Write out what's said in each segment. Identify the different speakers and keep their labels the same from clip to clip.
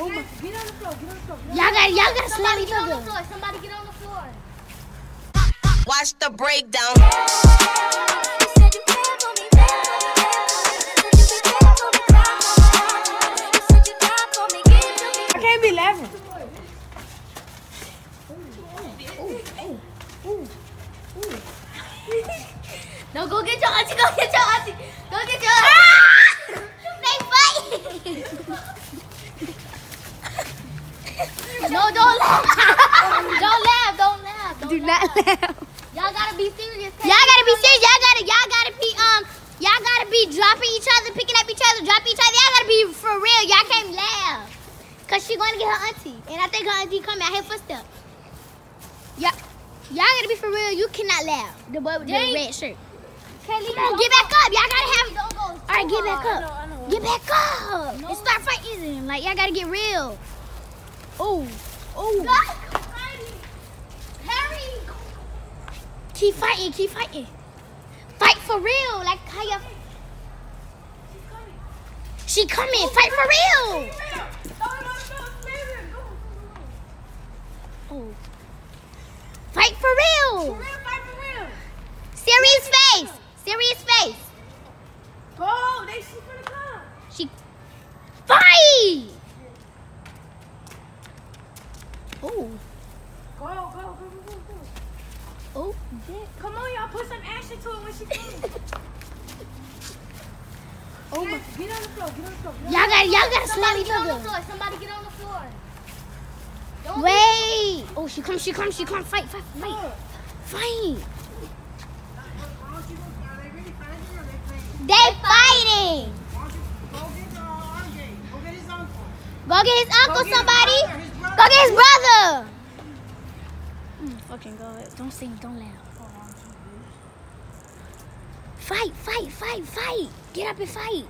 Speaker 1: Oh my.
Speaker 2: Get on the floor. Get on the floor.
Speaker 1: Y'all got y'all gotta slap
Speaker 3: Somebody
Speaker 1: each
Speaker 3: get on the
Speaker 1: other.
Speaker 3: floor. Somebody get on the floor.
Speaker 4: Watch the breakdown.
Speaker 2: I can't be laughing.
Speaker 3: No, go get your auntie. Go get your auntie. Go get your
Speaker 1: Ah!
Speaker 3: They fight. no, don't laugh. don't laugh. Don't laugh. Don't laugh. Y'all gotta be serious.
Speaker 1: Y'all gotta be serious. Y'all gotta y'all gotta be um y'all gotta be dropping each other, picking up each other, dropping each other. Y'all gotta be for real. Y'all can't laugh. Cause she gonna get her auntie. And I think her auntie coming out her footsteps. Y'all y'all gotta be for real. You cannot laugh. The boy with the red shirt.
Speaker 3: Kelly,
Speaker 1: Come on, get back up. Y'all gotta have
Speaker 3: Don't go.
Speaker 1: Alright, get back
Speaker 2: I know,
Speaker 1: up.
Speaker 2: I know.
Speaker 1: Get back up. And start fighting. Like y'all gotta get real. Oh. Oh. Keep fighting, keep fighting. Fight for real. Like how you She coming, She coming. fight for real. Oh. Fight for real. Serious face. Serious face.
Speaker 2: Go. They she finna come.
Speaker 1: She fight. Oh.
Speaker 2: Go, go, go, go, go, go.
Speaker 1: Oh.
Speaker 2: Come on, y'all. Put some action to it when she comes.
Speaker 1: Oh my.
Speaker 2: Get on the floor. Get on the floor.
Speaker 1: Y'all got y'all gotta slap
Speaker 3: Somebody
Speaker 1: each
Speaker 3: get on the
Speaker 1: other.
Speaker 3: floor. Somebody get on the floor. Don't
Speaker 1: Wait. Oh, she come, she come, she come. Fight, fight, fight.
Speaker 2: floor.
Speaker 1: Fight. They fighting. Go get his uncle, somebody. Go get his brother. Mm, fucking go. Don't sing, don't laugh. Fight, fight, fight, fight. Get up and fight.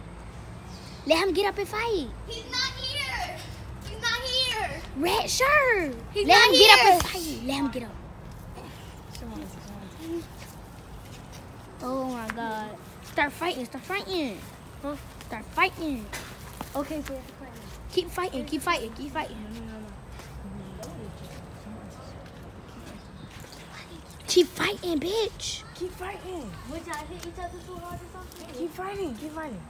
Speaker 1: Let him get up and fight.
Speaker 3: He's not here. He's not here.
Speaker 1: Red shirt.
Speaker 3: He's
Speaker 1: Let
Speaker 3: not
Speaker 1: him get up and fight. Let him get up. Oh my god. Start fighting, start fighting. Huh? Start fighting.
Speaker 3: Okay, so it's playing.
Speaker 1: Keep fighting, keep fighting, keep fighting. Keep fighting, bitch.
Speaker 2: Keep fighting.
Speaker 3: Would y'all hit each other too hard or something?
Speaker 2: Keep fighting. Keep fighting.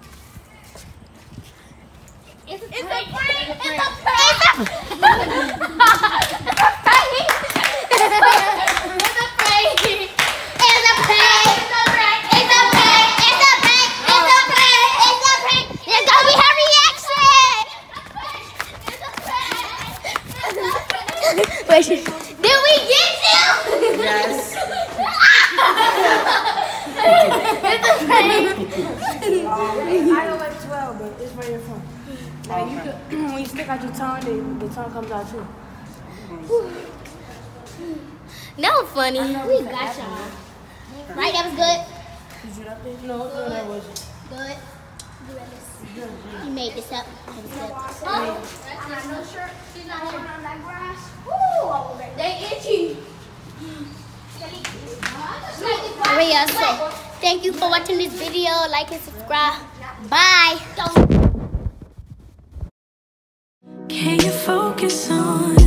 Speaker 3: It's a prank. It's a prank. It's a prank. It's a prank.
Speaker 1: It's a prank.
Speaker 3: It's gonna
Speaker 1: be her reaction. It's a prank. It's a Yes. it's a prank.
Speaker 2: Um, I don't like 12, but it's right in front. Like okay. you could, when you stick out your tongue, the, the tongue comes out too.
Speaker 3: That was funny.
Speaker 1: We got y'all. Right, that was good.
Speaker 2: Did you not think? No, no, that wasn't.
Speaker 1: Good. You made this up. Oh,
Speaker 3: I have Oh, no shirt. She's not on that grass.
Speaker 1: Maria said, thank you for watching this video. Like and subscribe. Bye.
Speaker 5: Can you focus on